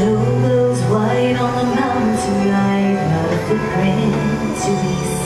Snow those white on the mountain tonight, not a footprint to be seen.